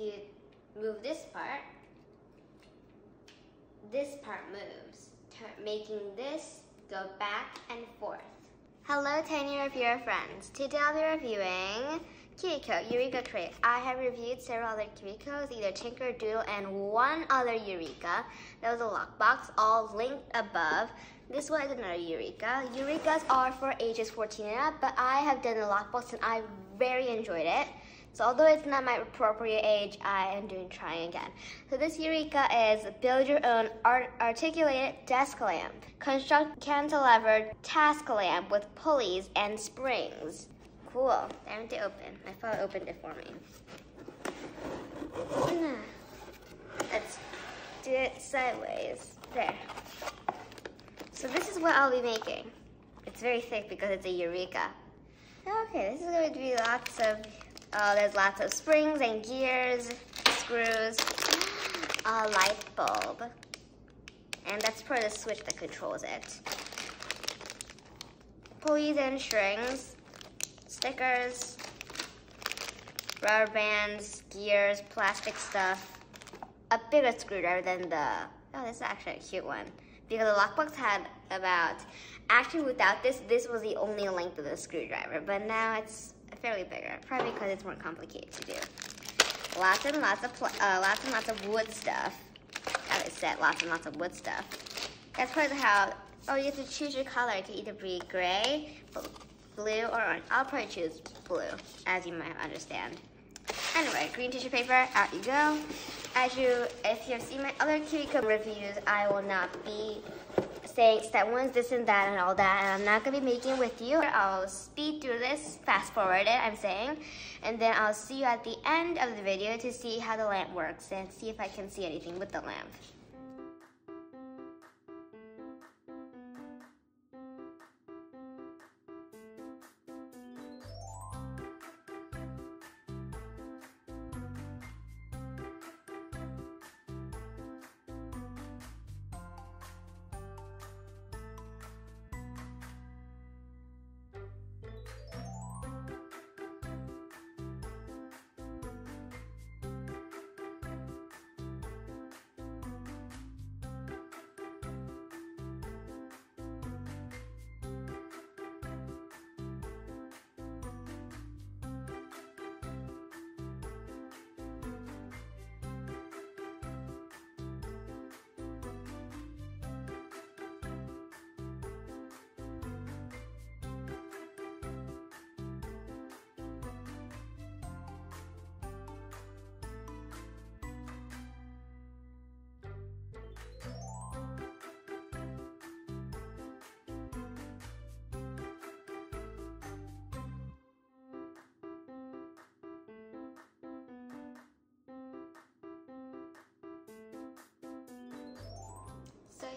you move this part, this part moves, making this go back and forth. Hello Tiny Reviewer friends. Today I'll be reviewing KiwiCo Eureka Crate. I have reviewed several other KiwiCos, either Tinker, Doodle, and one other Eureka. That was a lockbox, all linked above. This one is another Eureka. Eurekas are for ages 14 and up, but I have done a lockbox and I very enjoyed it. So although it's not my appropriate age, I am doing trying again. So this Eureka is build your own art articulated desk lamp. Construct cantilevered task lamp with pulleys and springs. Cool. Time to open. My phone opened it for me. Let's do it sideways. There. So this is what I'll be making. It's very thick because it's a Eureka. Okay, this is going to be lots of uh, there's lots of springs and gears, screws, a light bulb, and that's for the switch that controls it. Pulleys and strings, stickers, rubber bands, gears, plastic stuff, a bigger screwdriver than the, oh, this is actually a cute one. Because the lockbox had about, actually without this, this was the only length of the screwdriver, but now it's fairly bigger, probably because it's more complicated to do. Lots and lots of uh, lots and lots of wood stuff. As I said, lots and lots of wood stuff. That's part of how, oh, you have to choose your color. It can either be gray, blue, or orange. I'll probably choose blue, as you might understand. Anyway, green tissue paper, out you go. As you, if you have seen my other KiwiCo reviews, I will not be saying step one's this and that and all that, and I'm not gonna be making with you. I'll speed through this, fast forward it, I'm saying, and then I'll see you at the end of the video to see how the lamp works and see if I can see anything with the lamp.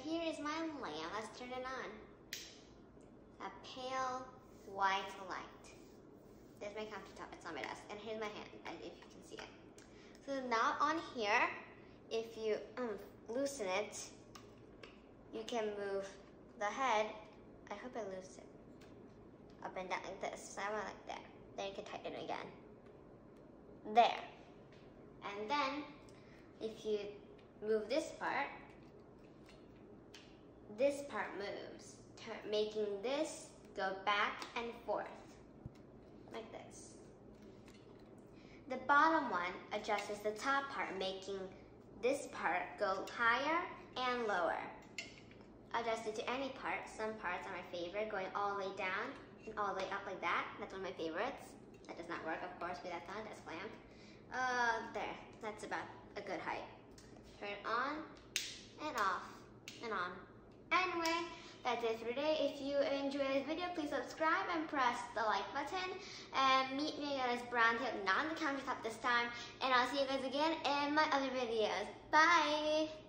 Here is my lamp. Let's turn it on. A pale white light. There's my countertop. It's on my desk. And here's my hand, if you can see it. So now on here, if you um, loosen it, you can move the head. I hope I loosen it. Up and down like this. So I want like that. Then you can tighten it again. There. And then, if you move this part, this part moves, making this go back and forth, like this. The bottom one adjusts the top part, making this part go higher and lower. Adjust it to any part. Some parts are my favorite, going all the way down and all the way up like that. That's one of my favorites. That does not work, of course, with that desk lamp. Uh, there, that's about a good height. Turn it on and off and on. Anyway, today. If you enjoyed this video, please subscribe and press the like button. And meet me again as Brown Tail, not on the countertop this time. And I'll see you guys again in my other videos. Bye!